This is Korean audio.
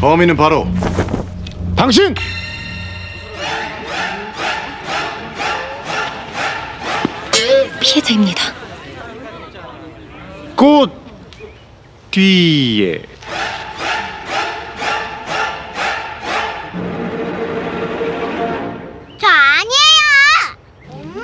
범인은 바로 당신! 피해자입니다. 꽃 뒤에 저 아니에요! 엄마!